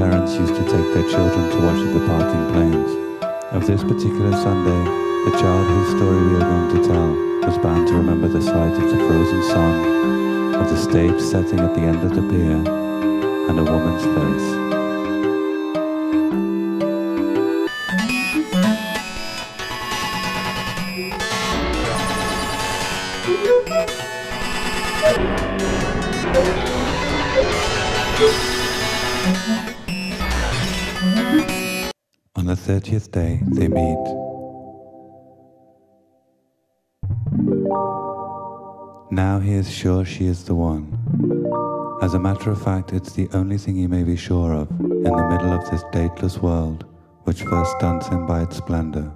parents used to take their children to watch the departing planes. Of this particular Sunday, the child whose story we are going to tell was bound to remember the sight of the frozen sun, of the stage setting at the end of the pier, and a woman's face. On the thirtieth day, they meet. Now he is sure she is the one. As a matter of fact, it's the only thing he may be sure of in the middle of this dateless world which first stuns him by its splendor.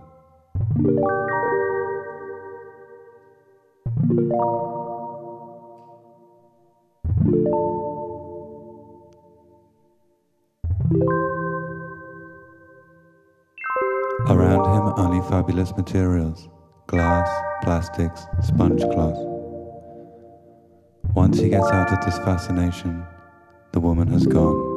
Around him only fabulous materials glass, plastics, sponge cloth. Once he gets out of this fascination, the woman has gone.